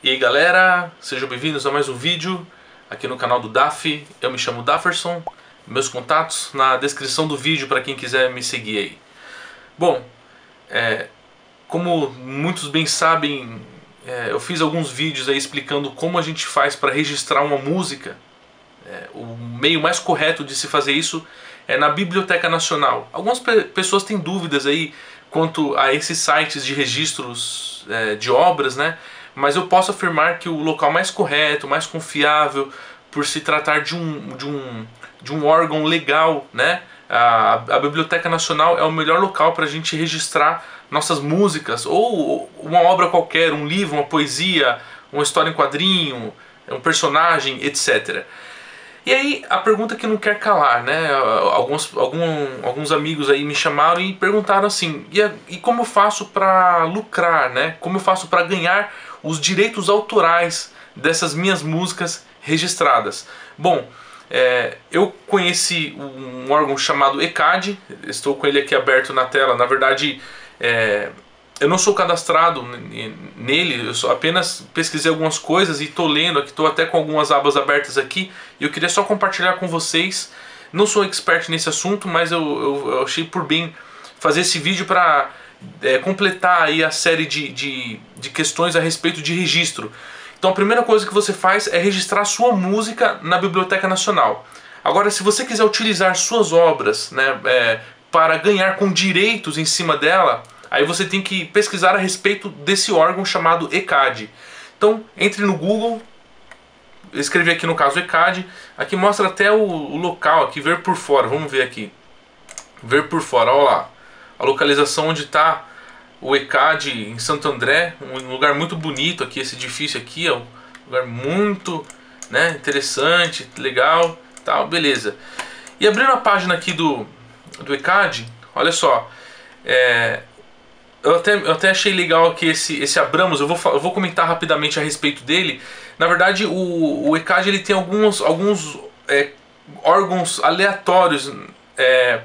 E aí galera, sejam bem-vindos a mais um vídeo aqui no canal do DAF. Eu me chamo Dafferson, meus contatos na descrição do vídeo para quem quiser me seguir aí. Bom, é, como muitos bem sabem, é, eu fiz alguns vídeos aí explicando como a gente faz para registrar uma música. É, o meio mais correto de se fazer isso é na Biblioteca Nacional. Algumas pe pessoas têm dúvidas aí quanto a esses sites de registros é, de obras, né? Mas eu posso afirmar que o local mais correto, mais confiável, por se tratar de um, de um, de um órgão legal, né? A, a Biblioteca Nacional é o melhor local para a gente registrar nossas músicas ou uma obra qualquer, um livro, uma poesia, uma história em quadrinho, um personagem, etc. E aí a pergunta que não quer calar, né? Alguns, algum, alguns amigos aí me chamaram e perguntaram assim: e, e como eu faço para lucrar, né? Como eu faço para ganhar os direitos autorais dessas minhas músicas registradas. Bom, é, eu conheci um órgão chamado ECAD, estou com ele aqui aberto na tela. Na verdade, é, eu não sou cadastrado nele, eu só apenas pesquisei algumas coisas e estou lendo aqui, estou até com algumas abas abertas aqui. E eu queria só compartilhar com vocês. Não sou expert nesse assunto, mas eu, eu, eu achei por bem fazer esse vídeo para é, completar aí a série de, de, de questões a respeito de registro. Então a primeira coisa que você faz é registrar sua música na Biblioteca Nacional. Agora, se você quiser utilizar suas obras né, é, para ganhar com direitos em cima dela, aí você tem que pesquisar a respeito desse órgão chamado ECAD. Então, entre no Google, escrevi aqui no caso ECAD, aqui mostra até o, o local aqui, ver por fora, vamos ver aqui. Ver por fora, olha lá a localização onde está o ECAD em Santo André, um lugar muito bonito aqui, esse edifício aqui, um lugar muito né, interessante, legal, tal, beleza. E abrindo a página aqui do, do ECAD, olha só, é, eu, até, eu até achei legal que esse, esse Abramos, eu vou, eu vou comentar rapidamente a respeito dele. Na verdade, o, o ECAD ele tem alguns, alguns é, órgãos aleatórios é,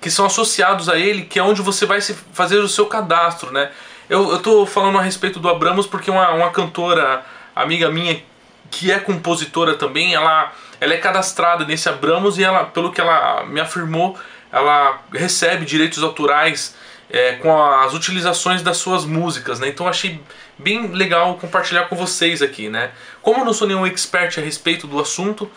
que são associados a ele, que é onde você vai fazer o seu cadastro, né? Eu, eu tô falando a respeito do Abramos porque uma, uma cantora, amiga minha, que é compositora também, ela, ela é cadastrada nesse Abramos e ela, pelo que ela me afirmou, ela recebe direitos autorais é, com as utilizações das suas músicas, né? Então achei bem legal compartilhar com vocês aqui, né? Como eu não sou nenhum expert a respeito do assunto,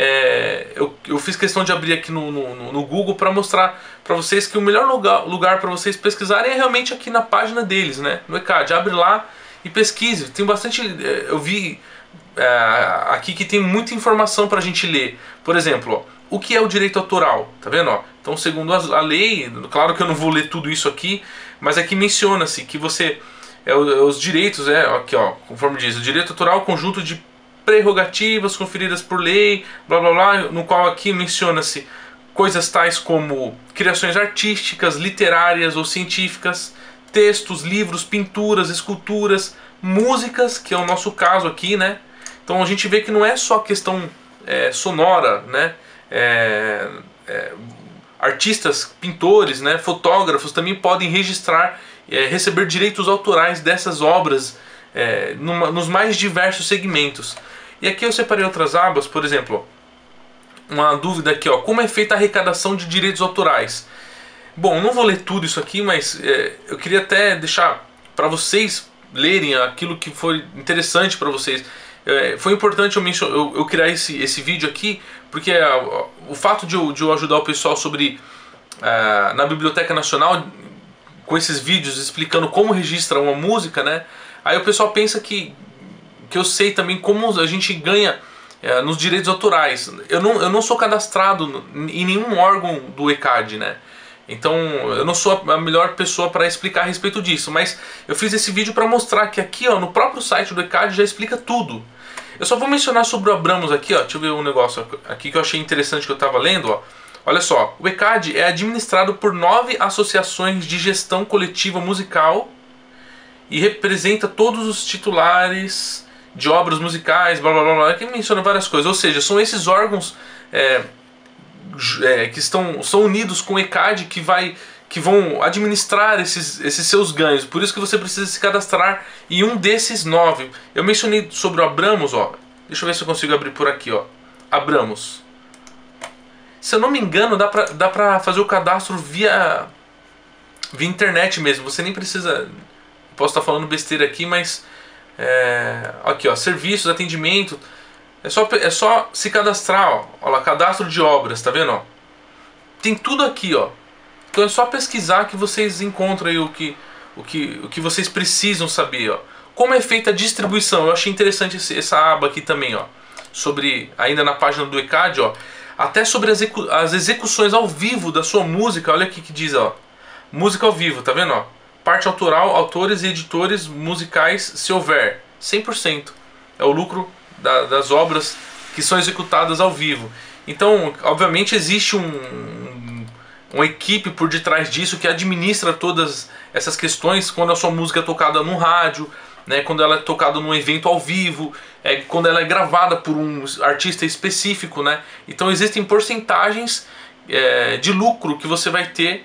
é, eu, eu fiz questão de abrir aqui no, no, no Google para mostrar para vocês que o melhor lugar, lugar para vocês pesquisarem é realmente aqui na página deles, né? No ECAD. Abre lá e pesquise. Tem bastante. É, eu vi é, aqui que tem muita informação para a gente ler. Por exemplo, ó, o que é o direito autoral? Tá vendo? Ó? Então, segundo a lei, claro que eu não vou ler tudo isso aqui, mas aqui menciona-se que você. É, os direitos, é, aqui ó, conforme diz, o direito autoral é conjunto de prerrogativas conferidas por lei, blá blá blá, no qual aqui menciona-se coisas tais como criações artísticas, literárias ou científicas, textos, livros, pinturas, esculturas, músicas, que é o nosso caso aqui, né? Então a gente vê que não é só questão é, sonora, né? É, é, artistas, pintores, né? fotógrafos também podem registrar, é, receber direitos autorais dessas obras é, numa, nos mais diversos segmentos. E aqui eu separei outras abas, por exemplo, uma dúvida aqui, ó, como é feita a arrecadação de direitos autorais? Bom, não vou ler tudo isso aqui, mas é, eu queria até deixar para vocês lerem aquilo que foi interessante para vocês. É, foi importante eu, eu, eu, criar esse, esse vídeo aqui, porque é, o fato de eu, de eu, ajudar o pessoal sobre é, na Biblioteca Nacional com esses vídeos explicando como registra uma música, né? Aí o pessoal pensa que que eu sei também como a gente ganha é, nos direitos autorais. Eu não, eu não sou cadastrado em nenhum órgão do ECAD, né? Então eu não sou a melhor pessoa para explicar a respeito disso, mas eu fiz esse vídeo para mostrar que aqui ó, no próprio site do ECAD já explica tudo. Eu só vou mencionar sobre o Abramos aqui, ó. deixa eu ver um negócio aqui que eu achei interessante que eu estava lendo. Ó. Olha só, o ECAD é administrado por nove associações de gestão coletiva musical e representa todos os titulares de obras musicais, blá blá blá, blá que menciona várias coisas. Ou seja, são esses órgãos é, é, que estão são unidos com o ECAD que vai que vão administrar esses, esses seus ganhos. Por isso que você precisa se cadastrar em um desses nove. Eu mencionei sobre o Abramos, ó. Deixa eu ver se eu consigo abrir por aqui, ó. Abramos. Se eu não me engano, dá pra, dá pra fazer o cadastro via, via internet mesmo. Você nem precisa. Posso estar falando besteira aqui, mas. É, aqui, ó. Serviços, atendimento. É só, é só se cadastrar, ó. Olha lá, cadastro de obras, tá vendo? Ó? Tem tudo aqui, ó. Então é só pesquisar que vocês encontram aí o que, o que, o que vocês precisam saber, ó. Como é feita a distribuição? Eu achei interessante essa aba aqui também, ó. Sobre, ainda na página do ECAD, ó. Até sobre as, execu as execuções ao vivo da sua música. Olha aqui que diz, ó. Música ao vivo, tá vendo, ó? Parte autoral, autores e editores musicais, se houver. 100%. É o lucro da, das obras que são executadas ao vivo. Então, obviamente, existe um, uma equipe por detrás disso que administra todas essas questões quando a sua música é tocada no rádio, né, quando ela é tocada num evento ao vivo, é, quando ela é gravada por um artista específico. Né? Então, existem porcentagens é, de lucro que você vai ter,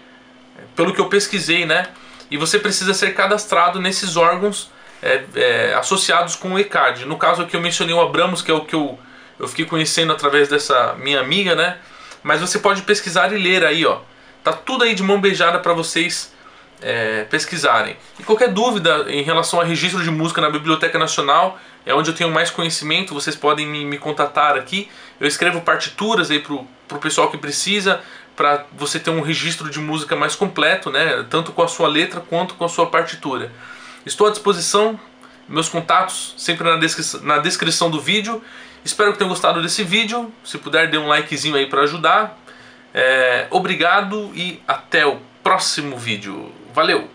pelo que eu pesquisei, né? e você precisa ser cadastrado nesses órgãos é, é, associados com o ECAD. No caso aqui eu mencionei o Abramos, que é o que eu, eu fiquei conhecendo através dessa minha amiga, né? Mas você pode pesquisar e ler aí, ó. Tá tudo aí de mão beijada para vocês é, pesquisarem. E qualquer dúvida em relação a registro de música na Biblioteca Nacional, é onde eu tenho mais conhecimento, vocês podem me, me contatar aqui. Eu escrevo partituras aí pro, pro pessoal que precisa, para você ter um registro de música mais completo, né? Tanto com a sua letra quanto com a sua partitura. Estou à disposição, meus contatos sempre na, descri na descrição do vídeo. Espero que tenham gostado desse vídeo. Se puder, dê um likezinho aí para ajudar. É, obrigado e até o próximo vídeo. Valeu!